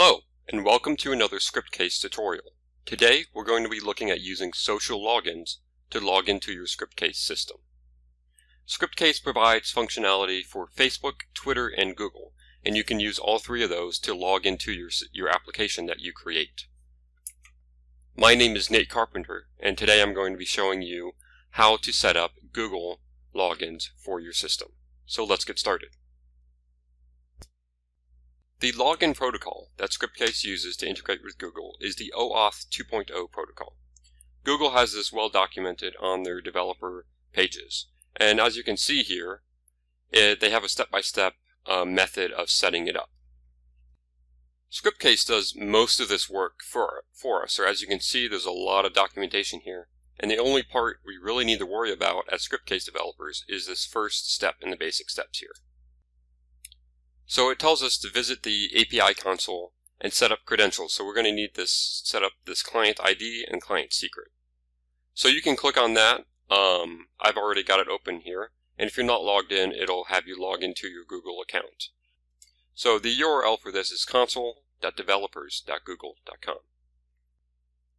Hello, and welcome to another Scriptcase tutorial. Today, we're going to be looking at using social logins to log into your Scriptcase system. Scriptcase provides functionality for Facebook, Twitter, and Google, and you can use all three of those to log into your, your application that you create. My name is Nate Carpenter, and today I'm going to be showing you how to set up Google logins for your system. So let's get started. The login protocol that Scriptcase uses to integrate with Google is the OAuth 2.0 protocol. Google has this well documented on their developer pages. And as you can see here, it, they have a step-by-step -step, uh, method of setting it up. Scriptcase does most of this work for, for us, or as you can see, there's a lot of documentation here. And the only part we really need to worry about as Scriptcase developers is this first step in the basic steps here. So it tells us to visit the API console and set up credentials. So we're going to need this set up this client ID and client secret. So you can click on that. Um, I've already got it open here. And if you're not logged in, it'll have you log into your Google account. So the URL for this is console.developers.google.com.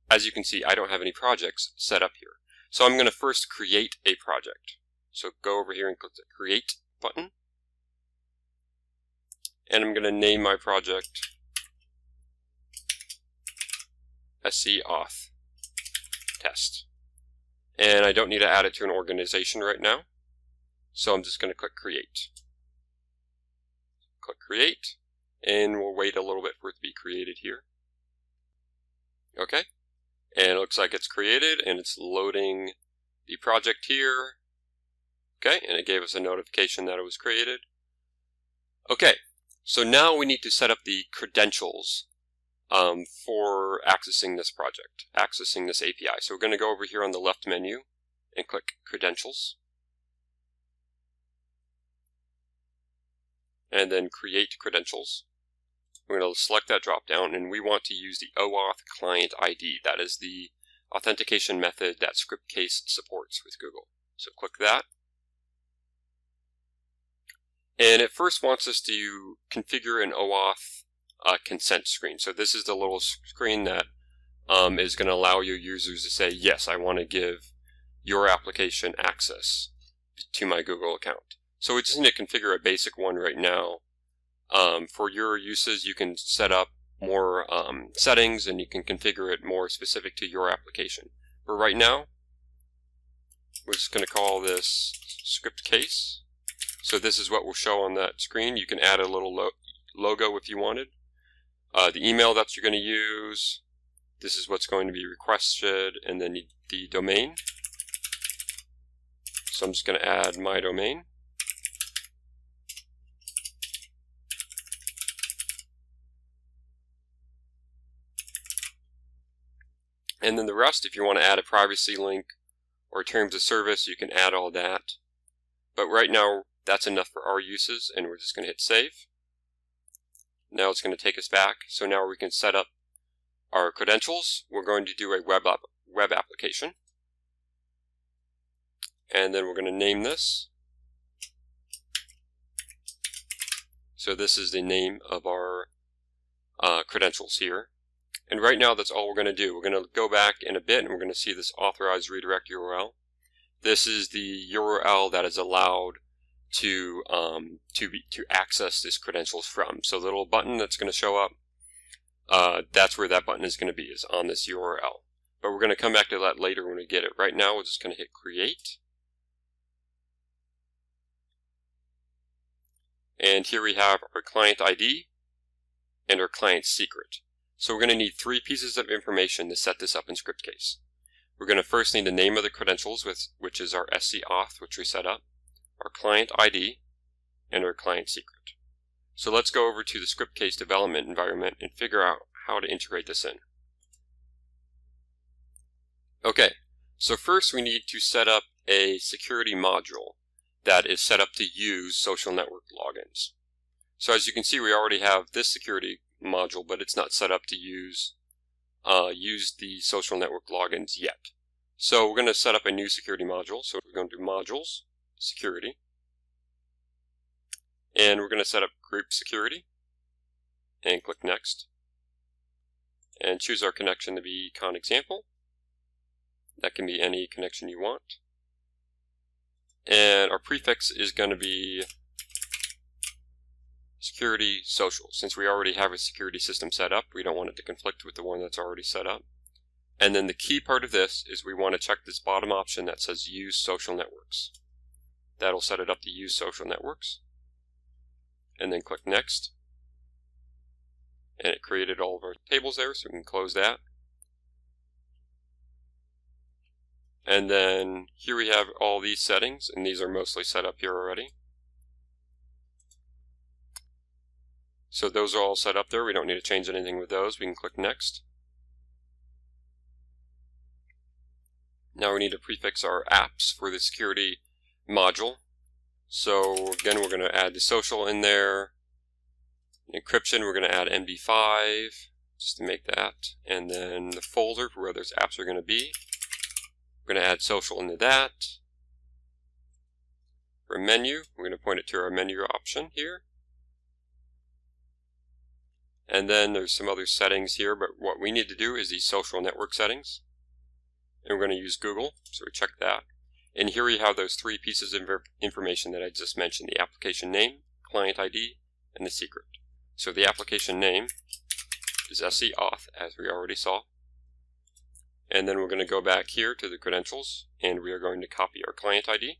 As you can see, I don't have any projects set up here. So I'm going to first create a project. So go over here and click the Create button and I'm going to name my project SC auth test. And I don't need to add it to an organization right now, so I'm just going to click create. Click create, and we'll wait a little bit for it to be created here. Okay, and it looks like it's created, and it's loading the project here. Okay, and it gave us a notification that it was created. Okay, so now we need to set up the credentials um, for accessing this project, accessing this API. So we're going to go over here on the left menu and click Credentials. And then Create Credentials. We're going to select that drop down and we want to use the OAuth Client ID. That is the authentication method that Scriptcase supports with Google. So click that. And it first wants us to configure an OAuth uh, consent screen. So this is the little screen that um, is going to allow your users to say, yes, I want to give your application access to my Google account. So we just need to configure a basic one right now. Um, for your uses, you can set up more um, settings and you can configure it more specific to your application. But right now, we're just going to call this Scriptcase. So this is what will show on that screen. You can add a little lo logo if you wanted. Uh, the email that you're going to use, this is what's going to be requested, and then the domain. So I'm just going to add my domain. And then the rest, if you want to add a privacy link or terms of service, you can add all that. But right now, that's enough for our uses, and we're just going to hit save. Now it's going to take us back. So now we can set up our credentials. We're going to do a web, app, web application. And then we're going to name this. So this is the name of our uh, credentials here. And right now that's all we're going to do. We're going to go back in a bit and we're going to see this authorized redirect URL. This is the URL that is allowed to um, to be, to access this credentials from. So the little button that's going to show up, uh, that's where that button is going to be, is on this URL. But we're going to come back to that later when we get it. Right now, we're just going to hit create. And here we have our client ID and our client secret. So we're going to need three pieces of information to set this up in Scriptcase. We're going to first need the name of the credentials, with, which is our SC auth, which we set up our client ID, and our client secret. So let's go over to the Scriptcase development environment and figure out how to integrate this in. Okay, so first we need to set up a security module that is set up to use social network logins. So as you can see, we already have this security module, but it's not set up to use uh, use the social network logins yet. So we're going to set up a new security module. So we're going to do modules, security. And we're going to set up group security and click next. and choose our connection to be con example. That can be any connection you want. And our prefix is going to be security social. Since we already have a security system set up, we don't want it to conflict with the one that's already set up. And then the key part of this is we want to check this bottom option that says use social networks. That'll set it up to use social networks. And then click next. And it created all of our tables there, so we can close that. And then here we have all these settings, and these are mostly set up here already. So those are all set up there. We don't need to change anything with those. We can click Next. Now we need to prefix our apps for the security module. So again, we're going to add the social in there. Encryption, we're going to add MD5 just to make that. And then the folder for where those apps are going to be. We're going to add social into that. For menu, we're going to point it to our menu option here. And then there's some other settings here, but what we need to do is these social network settings. And we're going to use Google, so we check that. And here we have those three pieces of information that I just mentioned, the application name, client ID, and the secret. So the application name is SC auth, as we already saw. And then we're going to go back here to the credentials, and we are going to copy our client ID.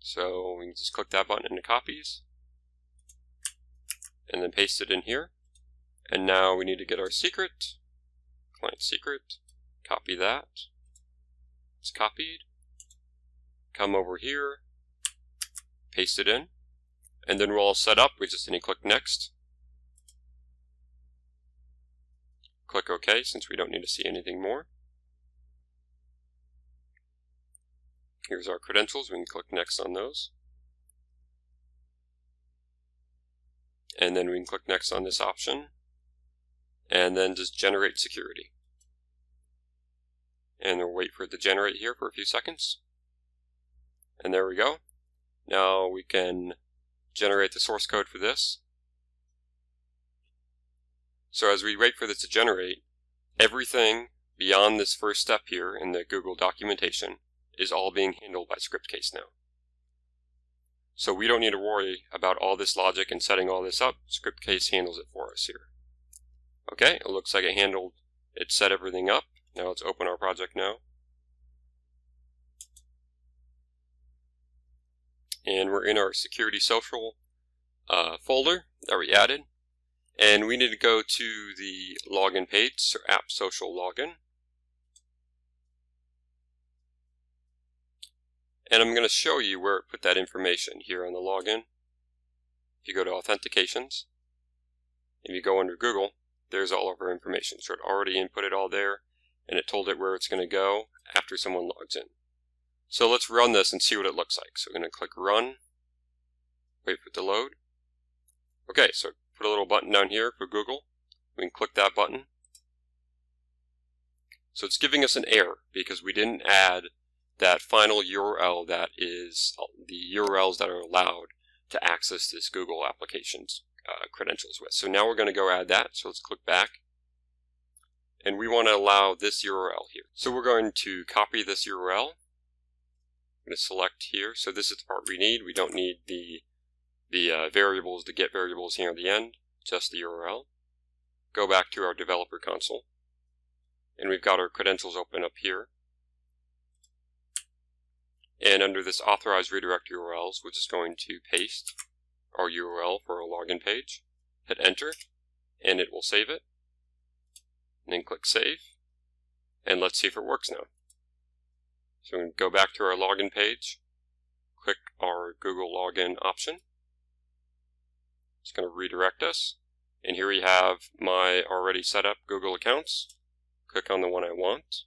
So we can just click that button into copies, and then paste it in here. And now we need to get our secret, client secret, copy that. It's copied. Come over here, paste it in, and then we're all set up. We just need to click next. Click OK since we don't need to see anything more. Here's our credentials. We can click next on those. And then we can click next on this option and then just generate security. And we'll wait for it to generate here for a few seconds. And there we go. Now we can generate the source code for this. So as we wait for this to generate, everything beyond this first step here in the Google documentation is all being handled by Scriptcase now. So we don't need to worry about all this logic and setting all this up. Scriptcase handles it for us here. Okay, it looks like it handled, it set everything up. Now let's open our project now. And we're in our security social uh, folder that we added. And we need to go to the login page, so app social login. And I'm going to show you where it put that information here on the login. If you go to authentications, if you go under Google, there's all of our information. So it already inputted all there, and it told it where it's going to go after someone logs in. So let's run this and see what it looks like. So we're going to click Run, wait for it to load. Okay, so put a little button down here for Google. We can click that button. So it's giving us an error because we didn't add that final URL that is the URLs that are allowed to access this Google applications uh, credentials with. So now we're going to go add that. So let's click back. And we want to allow this URL here. So we're going to copy this URL. Going to select here. So this is the part we need. We don't need the, the uh, variables, the get variables here at the end, just the URL. Go back to our developer console. And we've got our credentials open up here. And under this authorized redirect URLs, we're just going to paste our URL for our login page, hit enter, and it will save it. And then click save, and let's see if it works now. So we can go back to our login page, click our Google login option. It's going to redirect us. And here we have my already set up Google accounts. Click on the one I want.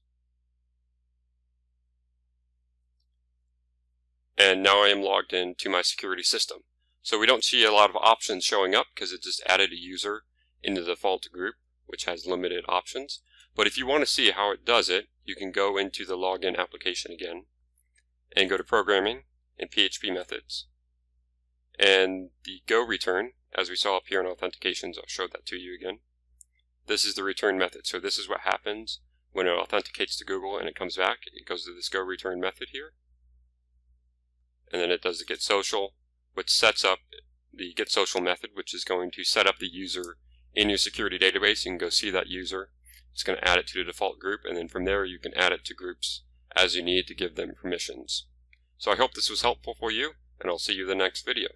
And now I am logged into my security system. So we don't see a lot of options showing up because it just added a user in the default group, which has limited options. But if you want to see how it does it, you can go into the login application again and go to programming and PHP methods. And the go return, as we saw up here in authentications, I'll show that to you again. this is the return method. So this is what happens when it authenticates to Google and it comes back. It goes to this go return method here. And then it does the get social, which sets up the get social method, which is going to set up the user in your security database. You can go see that user. It's going to add it to the default group, and then from there you can add it to groups as you need to give them permissions. So I hope this was helpful for you, and I'll see you in the next video.